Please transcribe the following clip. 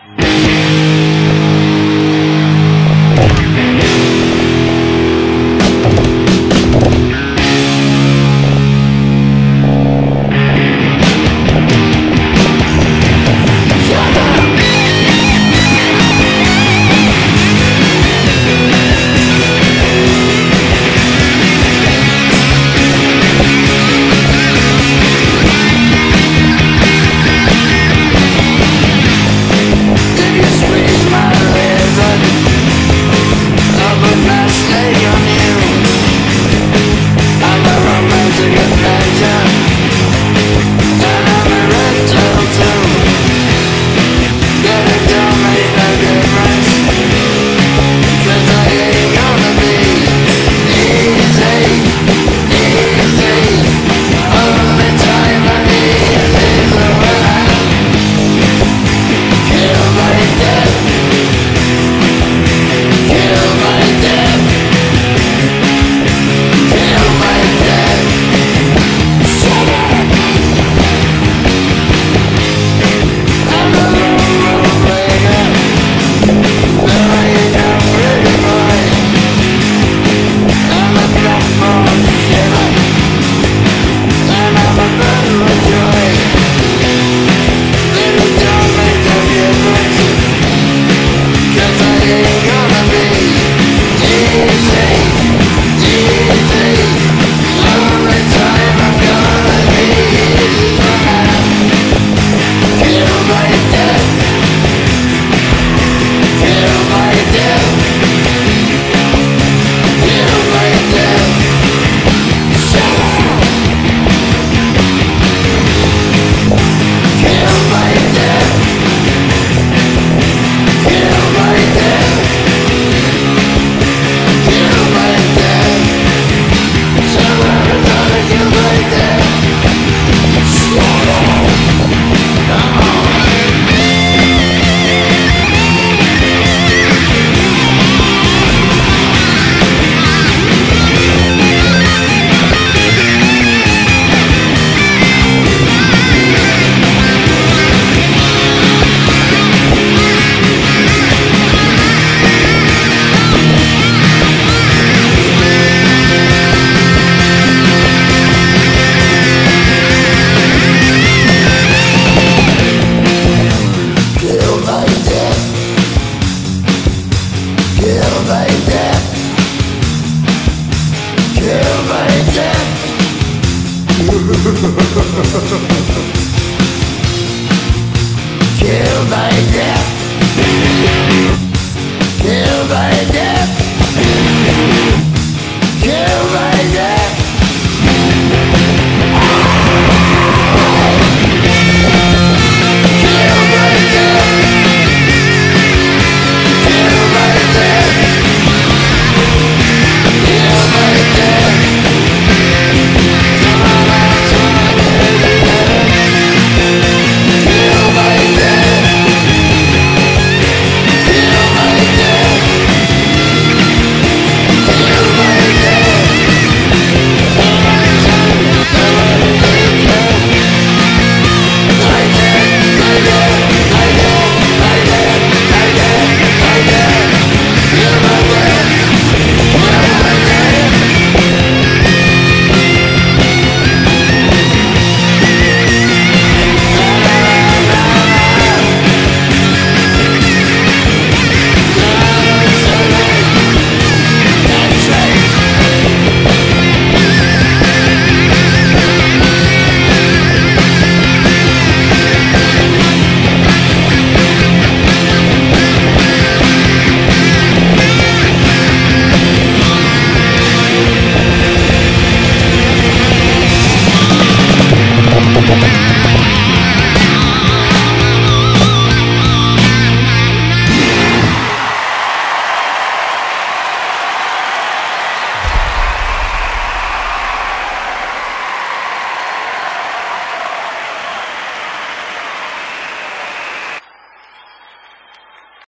Yeah. Kill by death. Kill by death.